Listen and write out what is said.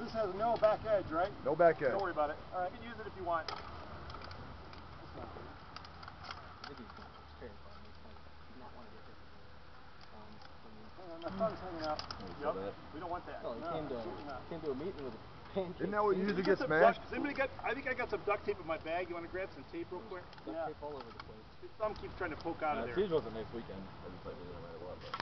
This has no back edge, right? No back edge. Don't worry about it. All right. You can use it if you want. I think he's hanging out. Yep. We don't want that. Oh, well, no, came, to, came to a meeting with a pancake. Isn't that what you usually get gets smashed? duct- anybody got? I think I got some duct tape in my bag. You want to grab some tape real quick? Duct Yeah. tape all over the place. His thumb keeps trying to poke out of there. Siege wasn't next weekend.